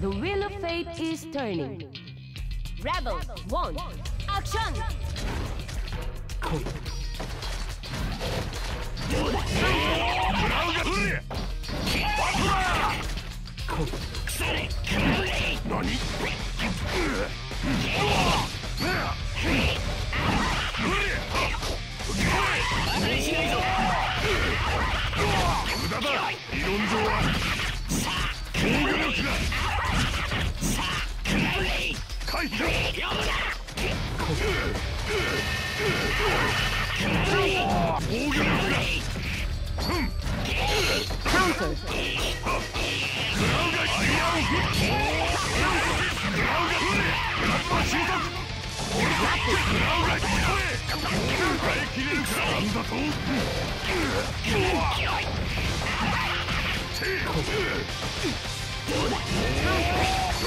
The wheel of fate is turning. Rebel, one, action! Nani? ラウンが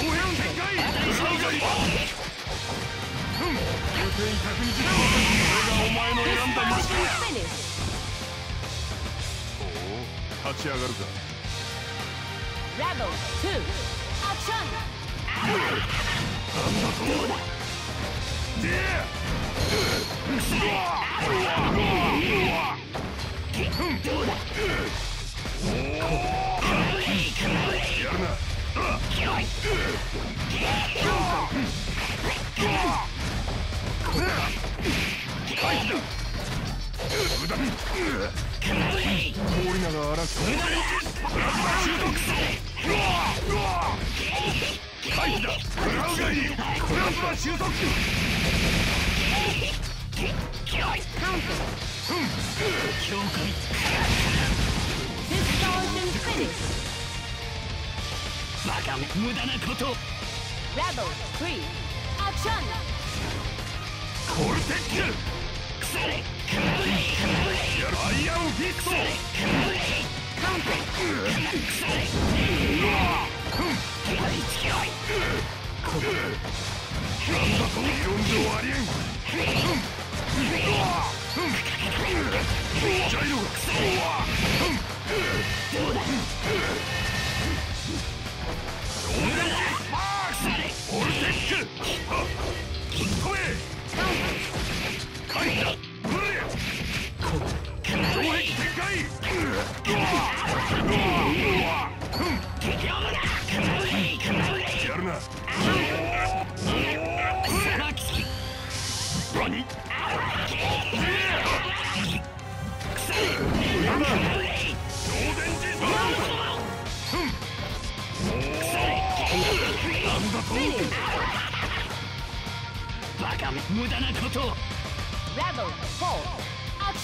うだ優勢120これがお前の選んだ道 Distortion だ finish. おお立ち上がるか Rebel two. Action. なんだとでやるな回避だ無駄通り名が荒くプラズマ習得回避だクラウがいいプラズマ習得 Distortion finish. バカめ無駄なこと Rebel three. Action. コルテック腐れやるアイアンフィクト Counter. なんだ無駄なことを。アク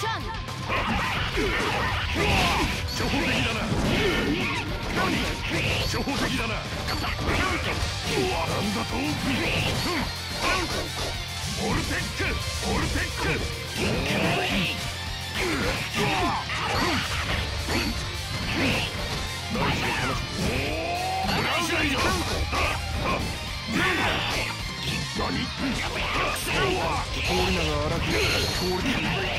ななルナ通りなら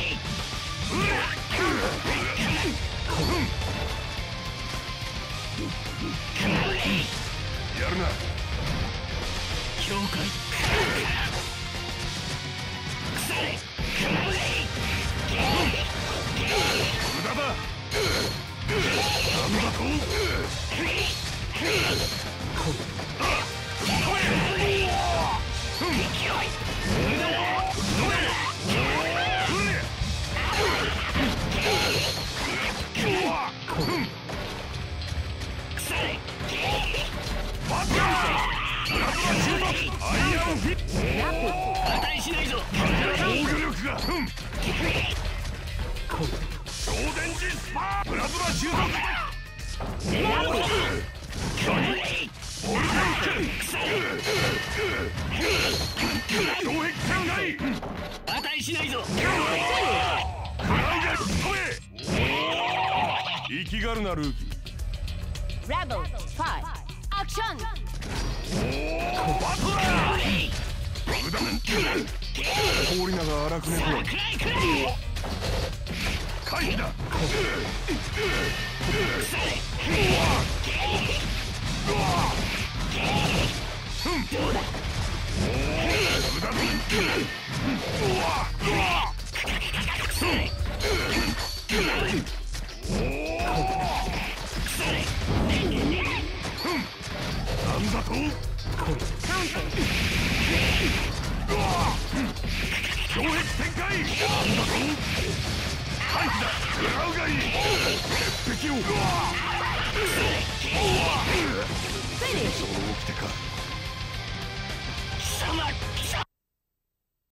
やるな。境界無駄だ。なんだと？超電磁スパープラズマ収束城壁展開値しないぞクラウが飛べ生きがるなルーキー Rebel five. Action. バトラ無駄氷永荒くねだと Counter. 強壁展開なんだと回避だ食らうがいい鉄壁を Finish. その起きてか貴様貴様